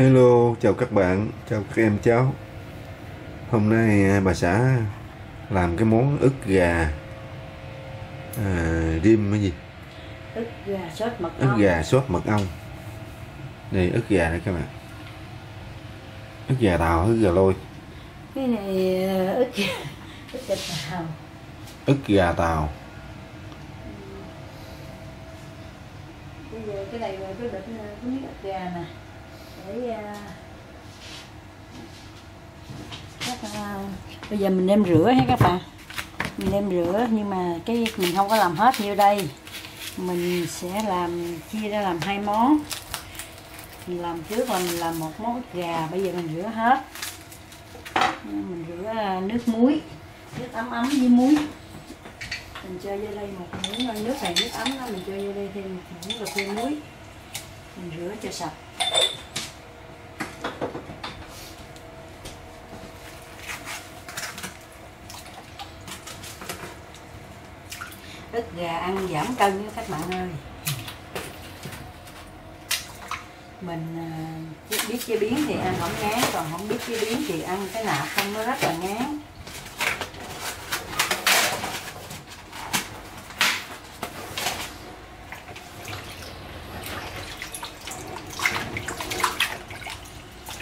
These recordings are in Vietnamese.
Hello, chào các bạn, chào các em cháu. Hôm nay à, bà xã làm cái món ức gà à, rim cái gì? ức gà sốt mật Ức ong gà sốt mật ong. Đây ức gà đây các bạn. Ức gà tàu, ức gà lôi, cái này ờ, ức gà ức gà xào ức gà tàu. bây giờ cái này là cái đựng ờ, cái miếng ức gà nè để à, các à, bây giờ mình đem rửa ha các bạn. Mình đem rửa nhưng mà cái mình không có làm hết như đây. Mình sẽ làm, chia ra làm hai món. Mình làm trước là mình làm một món gà, bây giờ mình rửa hết. Mình rửa à, nước muối, nước ấm ấm với muối. Mình cho vô đây một muỗng nước này nước ấm đó mình cho vô đây thêm một muỗng cà phê muối. Mình rửa cho sạch. Ức gà ăn giảm cân nha các bạn ơi. Mình à, biết- biết chế biến thì ăn không ngán còn không biết chế biến thì ăn cái nạp không nó rất là ngán.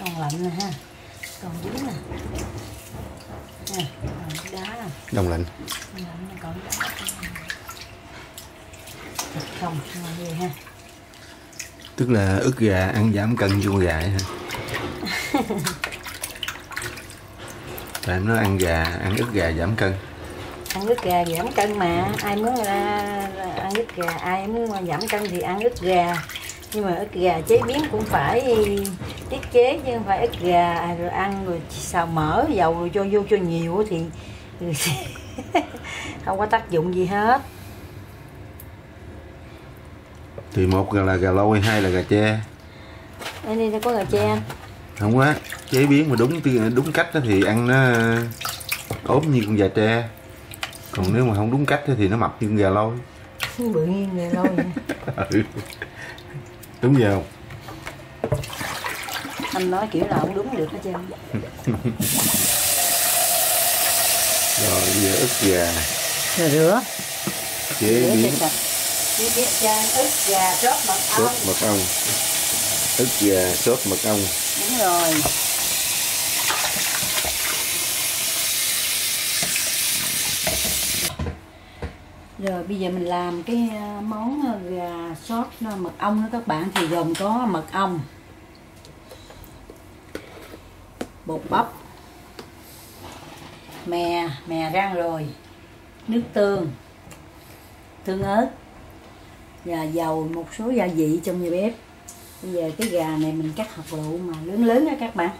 Còn lạnh nè ha còn dính nè. Nè còn đá nè. Đông lạnh. còn lạnh còn đá không ghê ha Tức là ức gà ăn giảm cân con gà hả? Tại nó ăn gà, ăn ức gà giảm cân. ăn ức gà giảm cân mà ai muốn ra ăn ức gà ai muốn giảm cân thì ăn ức gà nhưng mà ức gà chế biến cũng phải tiết chế chứ không phải ức gà rồi ăn rồi xào mỡ dầu rồi cho vô cho nhiều thì không có tác dụng gì hết Thì một là gà lôi, hai là gà tre. đây đây nó có gà tre không? Quá chế biến mà đúng đúng cách đó thì ăn nó ốm như con gà tre. Còn nếu mà không đúng cách thì nó mập như con gà lôi. Bự nghiêng gà lôi vậy. Ừ. đúng giờ không? Anh nói kiểu nào cũng đúng được hết trơn. Rồi bây giờ ức gà. Rồi rửa. Chế biến cho chan ức gà sốt mật sốt ong. Mật ong ức gà, sốt mật ong. Đúng rồi. Rồi, bây giờ mình làm cái ờ, món ờ, gà sốt ờ, mật ong đó các bạn. Thì gồm có mật ong. Bột bắp. Mè mè rang rồi. Nước tương. Tương ớt và dầu một số gia vị trong nhà bếp. Bây giờ cái gà này mình cắt hạt lựu mà lớn lớn đó các bạn.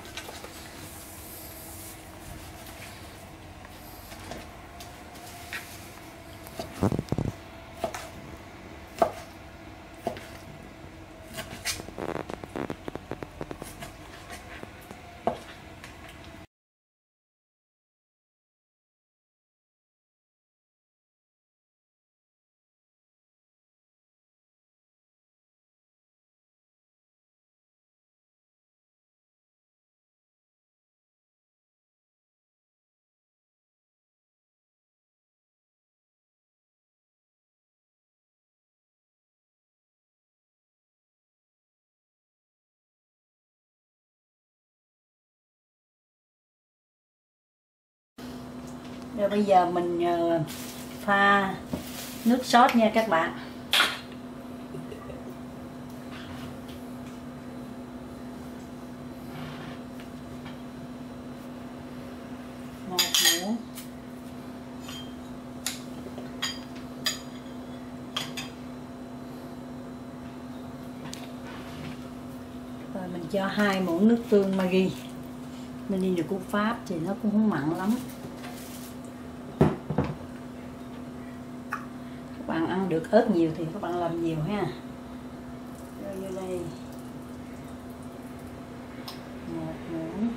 Rồi bây giờ mình ờ, pha nước sốt nha các bạn. Một muỗng. Rồi mình cho hai muỗng nước tương Maggi. Đi từ của Pháp thì nó cũng không mặn lắm. được ớt nhiều thì các bạn làm nhiều ha. Rồi vô đây. Một muỗng.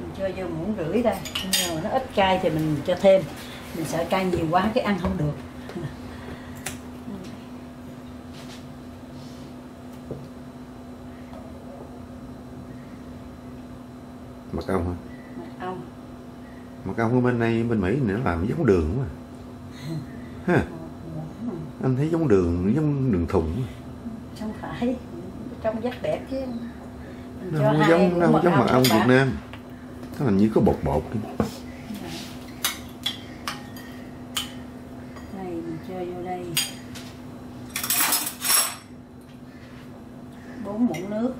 Mình cho vô muỗng rưỡi đây. Nhưng mà nó ít cay thì mình cho thêm. Mình sợ cay nhiều quá cái ăn không được. Mật ong hả? Mật ong. Mật ong ở bên đây bên mỹ nữa làm giống đường quá. à anh thấy giống đường giống đường thùng. Không phải trong vách đẹp chứ. Nó không giống nó không giống mật ong Việt. Nam. Nó làm như có bột bột đây mình cho vô đây. Bốn muỗng nước.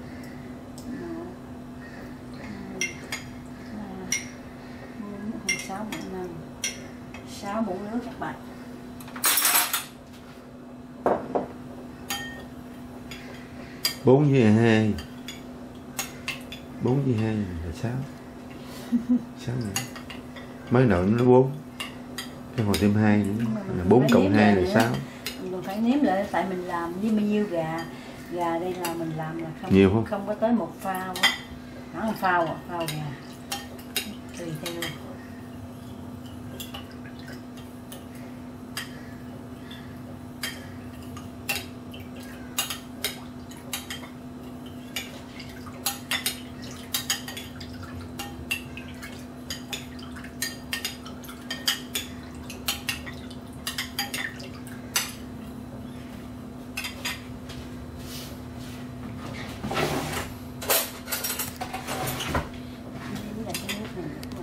Sáu muỗng năm. Sáu muỗng nước các bạn bốn với hai. Bốn với hai là sáu. Sáu nữa. Mới nội nó bốn. Cái hồi thêm hai nữa. Là bốn cộng hai là sáu. Mình còn phải nếm lại tại mình làm với bao nhiêu gà. Gà đây là mình làm là không Nhiều không? không có tới một phao á. Một phao à phao gà. Tùy theo nếm lại cái nước này nữa.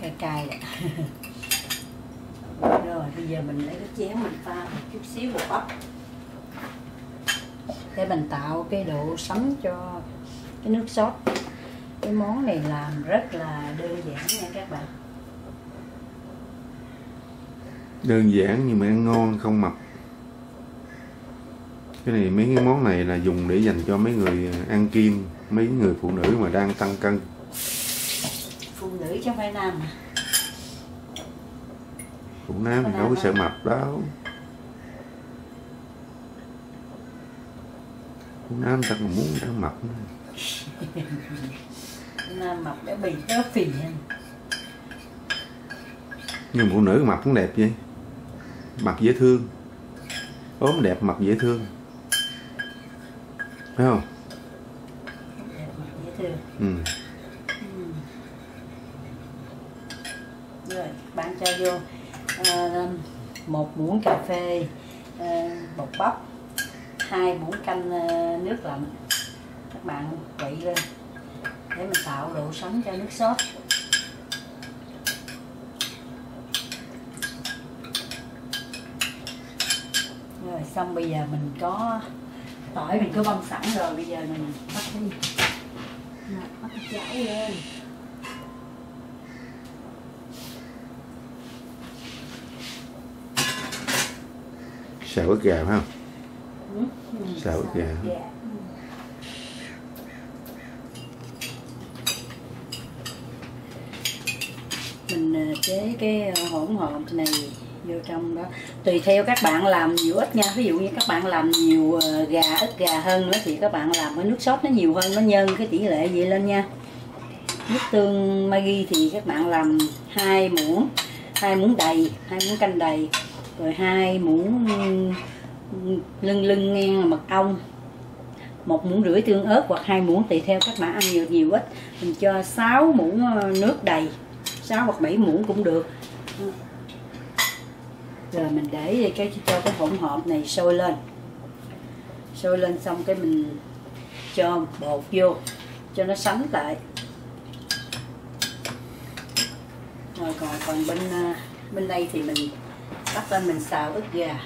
cay cay ạ rồi bây giờ mình lấy cái chén mình pha một chút xíu bột bắp để cái độ sánh cho cái nước sốt. Cái món này làm rất là đơn giản nha các bạn. Đơn giản nhưng mà ăn ngon không mập. Cái này mấy cái món này là dùng để dành cho mấy người ăn kiêng mấy người phụ nữ mà đang tăng cân. Phụ nữ chứ không phải nam mà phụ nam thì đâu có sợ mập đâu nam ta còn muốn ăn mập nữa. nam mập để bị béo phì hơn nhưng phụ nữ mập cũng đẹp vậy. Mập dễ thương. Ốm đẹp mập dễ thương. Phải không? Đẹp mà dễ thương. Ừ. rồi bạn cho vô. Ờ, một muỗng cà phê ờ, bột bắp hai muỗng canh ờ, nước lạnh. Các bạn quậy lên để mình tạo độ sánh cho nước sốt. Rồi, xong bây giờ mình có tỏi, mình có băm sẵn rồi, bây giờ mình bắt đi bắt chảo lên. Xào ức gà phải không? Ừ, ừ, mình ờ, chế cái ờ, hỗn hợp này vô trong đó. Tùy theo các bạn làm nhiều ít nha. Ví dụ như các bạn làm nhiều ờ, gà ít gà hơn nữa thì các bạn làm cái nước sốt nó nhiều hơn nó nhân cái tỷ lệ vậy lên nha. Nước tương Maggi thì các bạn làm hai muỗng hai muỗng đầy hai muỗng canh đầy rồi hai muỗng lưng lưng ngang là mật ong một muỗng rưỡi tương ớt hoặc hai muỗng tùy theo các bạn ăn nhiều nhiều ít mình cho 6 muỗng ờ, nước đầy. 6 hoặc 7 muỗng cũng được. Rồi mình để cái, cho cái hỗn hợp này sôi lên. Sôi lên xong cái mình cho bột vô, cho nó sánh lại. Rồi còn còn bên ờ, bên đây thì mình, bắt lên mình xào ức gà.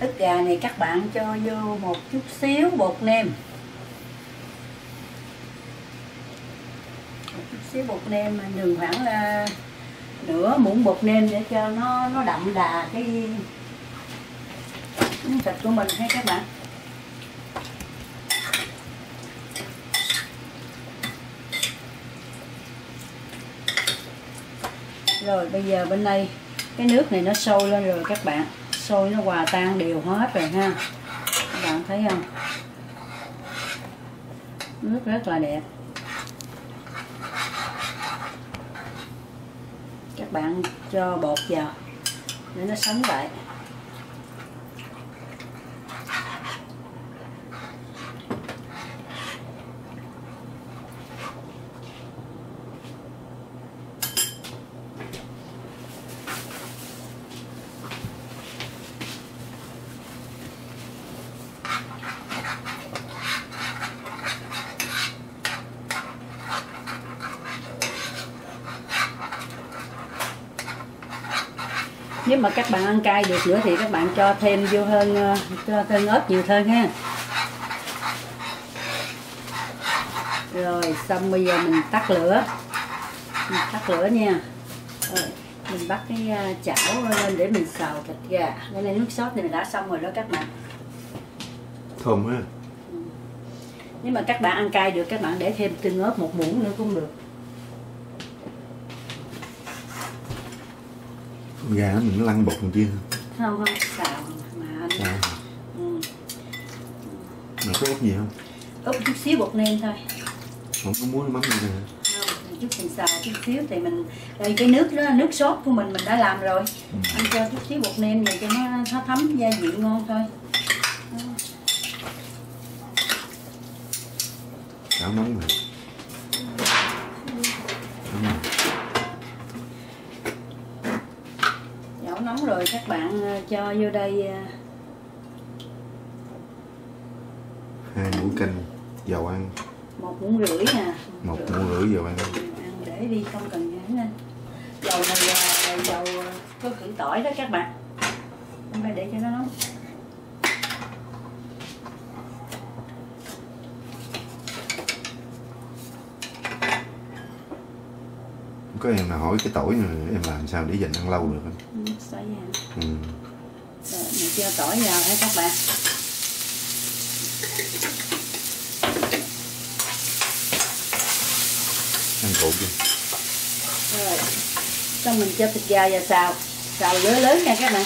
ức gà này các bạn cho vô một chút xíu, bột nêm. Một chút xíu bột nêm đường khoảng là nửa muỗng bột nêm để cho nó nó đậm đà cái miếng thịt của mình hay các bạn. Rồi, bây giờ bên đây cái nước này nó sôi lên rồi các bạn. Sôi nó hòa tan đều hết rồi ha. Các bạn thấy không? Nước rất là đẹp. Các bạn cho bột vào để nó sánh lại. Mà các bạn ăn cay được nữa thì các bạn cho thêm vô hơn ờ, cho thêm ớt nhiều hơn ha. Rồi xong bây giờ mình tắt lửa. Mình tắt lửa nha. Rồi mình bắt cái ờ, chảo lên để mình xào thịt gà đây là nước sốt này mình đã xong rồi đó các bạn. Thơm ha nếu mà các bạn ăn cay được các bạn để thêm tương ớt một muỗng nữa cũng được gà nó mình nó lăn bột làm chi không không? Xào mà anh à, ừ. mà có ốc gì không? Ướp chút xíu bột nêm thôi. Không có muối mắm gì mình chút mình xào chút xíu thì mình đây cái nước đó nước sốt của mình mình đã làm rồi. Anh cho chút xíu bột nêm vậy cho nó, nó thấm gia vị ngon thôi. Chảo nóng mà Đúng rồi. chảo nóng rồi các bạn ờ, cho vô đây ờ, hai muỗng canh dầu ăn. Một muỗng rưỡi nè một muỗng rưỡi dầu ăn. Ăn để đi không cần nhảy lên. Dầu này là dầu ờ, có khử tỏi đó các bạn. Em phải để cho nó nóng có em nào hỏi cái tỏi này em làm sao để dành ăn lâu được không Ừ, ừ. rồi mình cho tỏi vào hả các bạn. Ăn cột đi. Rồi xong mình cho thịt gà vào xào. Xào lửa lớn nha các bạn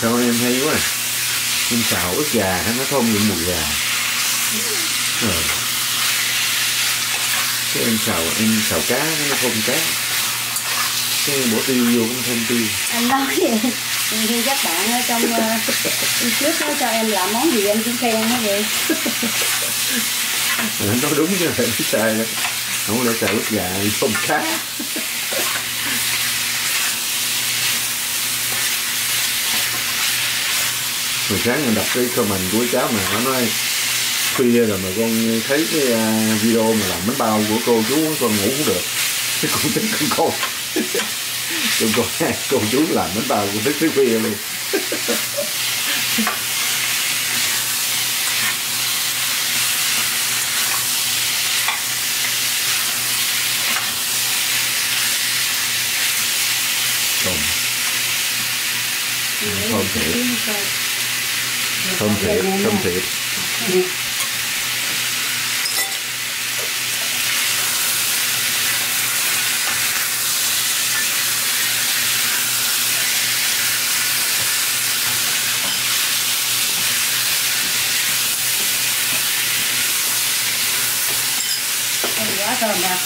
sao em hay quá em xào ức gà nó thơm những mùi gà? Rồi cái em xào em xào cá nó thơm cá. Cái bỏ tiêu vô cũng thơm tiêu. Anh nói vậy. Khi các bạn ở trong ờ, trước nói cho em làm món gì em cũng khen nó vậy. Anh nói đúng chứ phải sai đó không lẽ trời lúc gà không khác. Cá hồi sáng mình đọc cái comment của cháu mà nó nói khuya rồi mà con thấy cái à, video mà làm bánh bao của cô chú con ngủ cũng được. Chứ con tính con cô con coi cô chú làm bánh bao con thức tới khuya luôn Còn Thơm thiệt. thơm thiệt thơm thiệt.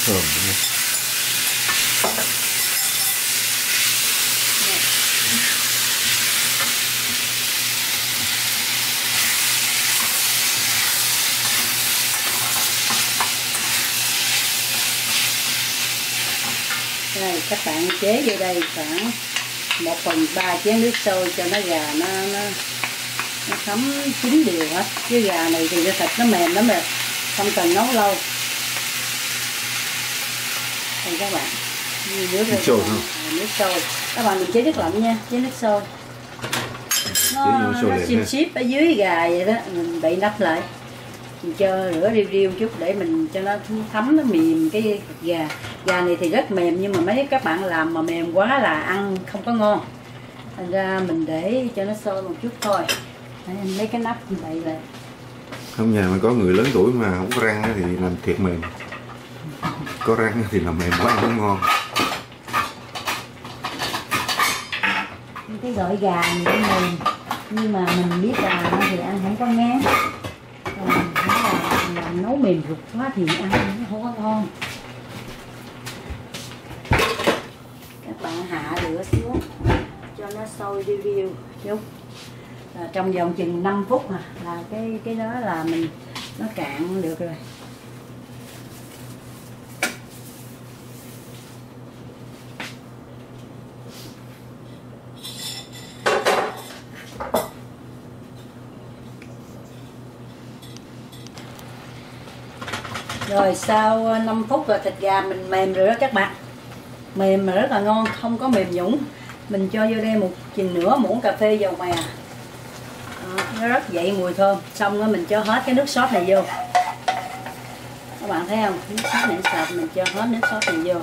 Thơm thơm các bạn chế vô đây khoảng 1 phần 3 chén nước sôi cho nó gà nó nó, nó thấm chín đều hết. Chứ gà này thì cái thịt nó mềm lắm rồi không cần nấu lâu. Đây các bạn. Nước, nước sôi à, nước sôi. Các bạn mình chế nước lạnh nha chế nước sôi. Nó, nó xịp xíp ở dưới gà vậy đó mình bị nắp lại mình cho rửa riu riu chút để mình cho nó thấm nó mềm. Cái thịt gà gà này thì rất mềm nhưng mà mấy các bạn làm mà mềm quá là ăn không có ngon. Thành ra mình để cho nó sôi một chút thôi. Lấy cái nắp như vậy là không nhà mà có người lớn tuổi mà không có răng thì làm thiệt mềm. Có răng thì làm mềm quá không ngon. Cái gỏi gà nó mềm nhưng mà mình biết là nó thì ăn không có ngán là làm nấu mềm rụt quá thì ăn nó không có ngon. Các bạn hạ lửa xuống cho nó sôi riu riu chút. À, trong vòng chừng 5 phút mà là cái cái đó là mình nó cạn được rồi. Rồi sau ờ, 5 phút rồi thịt gà mình mềm rồi đó các bạn. Mềm mà rất là ngon, không có mềm nhũng Mình cho vô đây một chừng nửa muỗng cà phê dầu mè. Đó, Nó rất dậy mùi thơm. Xong rồi mình cho hết cái nước sốt này vô. Các bạn thấy không? Nước sốt này sạch mình cho hết nước sốt này vô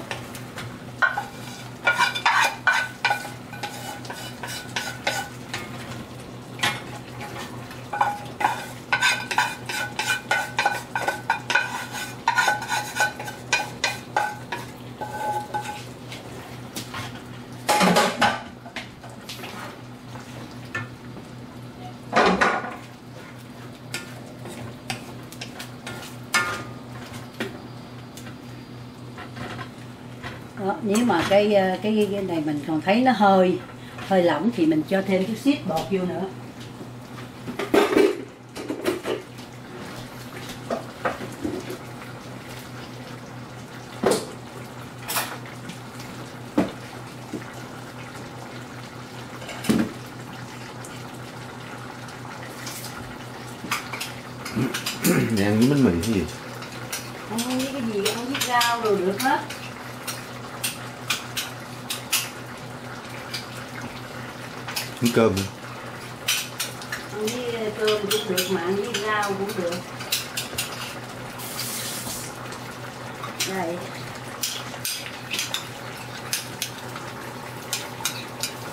Đó, nếu mà cái, ờ, cái cái này mình còn thấy nó hơi hơi lỏng thì mình cho thêm chút xíu bột vô nữa. Nhà ăn với bánh mì cái gì? Ăn với cái gì ăn với rau rồi được hết với cơm nữa. ăn với cơm cũng được mà ăn với rau cũng được đây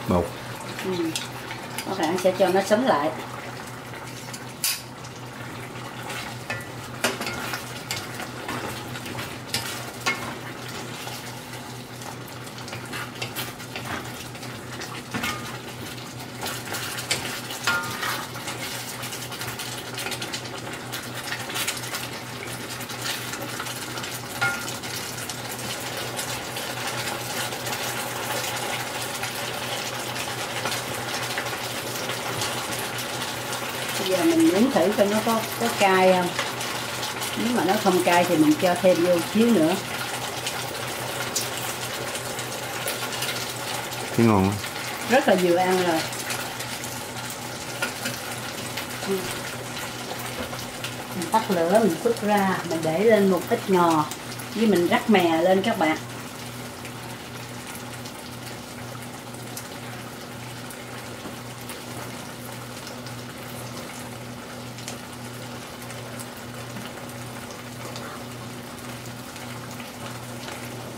bột ừ. các bạn sẽ cho nó sống lại bây giờ mình nếm thử coi nó có có cay không. Nếu mà nó không cay thì mình cho thêm vô xíu nữa. Thấy ngon không rất là vừa ăn rồi. Mình tắt lửa mình vứt ra mình để lên một ít ngò. Với mình rắc mè lên các bạn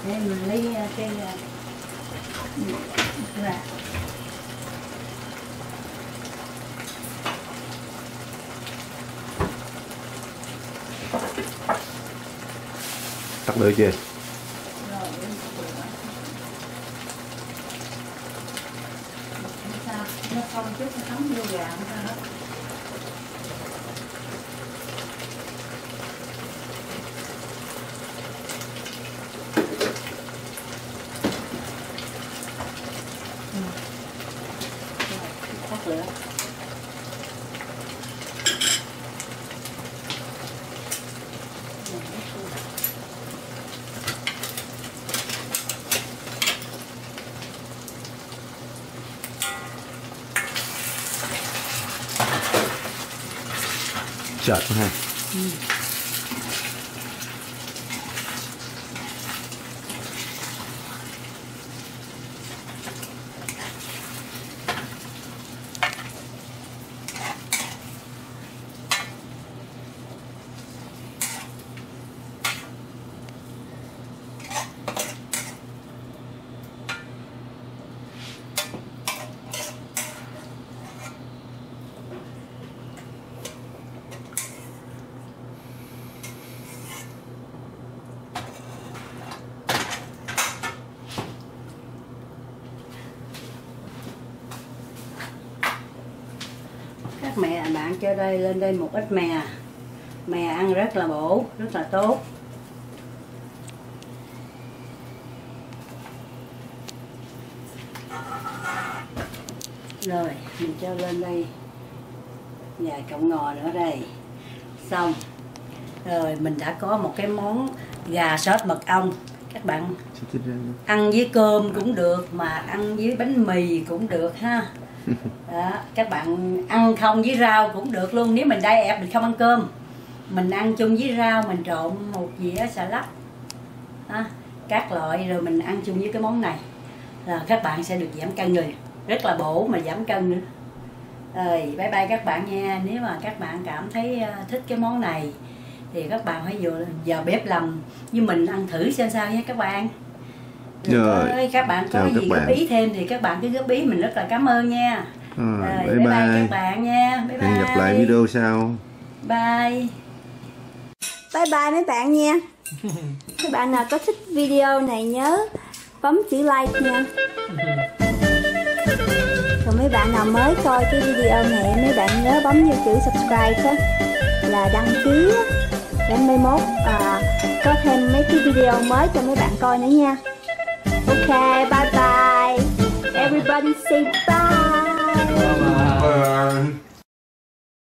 để mình lấy uh, cái uh, ra được chưa? Nó không chút nó thấm vô gà không sệt quá ha cho đây lên đây một ít mè. Mè ăn rất là bổ rất là tốt. Rồi mình cho lên đây vài cọng ngò nữa đây. Xong. Rồi mình đã có một cái món gà sốt mật ong. Các bạn ăn với cơm cũng được mà ăn với bánh mì cũng được ha đó, các bạn ăn không với rau cũng được luôn. Nếu mình đai ẹp mình không ăn cơm mình ăn chung với rau mình trộn một dĩa xà lách các loại rồi mình ăn chung với cái món này là các bạn sẽ được giảm cân người rất là bổ mà giảm cân nữa. Rồi bye bye các bạn nha. Nếu mà các bạn cảm thấy ờ, thích cái món này thì các bạn hãy vừa vào bếp làm với mình ăn thử xem sao nhé các bạn rồi, rồi các bạn có chào các gì bạn. góp ý thêm thì các bạn cứ góp ý mình rất là cảm ơn nha. Rồi, rồi, bye bye, bye bye. các bạn nha. Bye bye Hẹn gặp lại video sau. bye. Bye bye mấy bạn nha. Các bạn nào có thích video này nhớ bấm chữ like nha. Còn mấy bạn nào mới coi cái video này mấy bạn nhớ bấm vô chữ subscribe á là đăng ký á để mai mốt à, có thêm mấy cái video mới cho mấy bạn coi nữa nha Okay, bye bye. Everybody say bye. Bye. bye.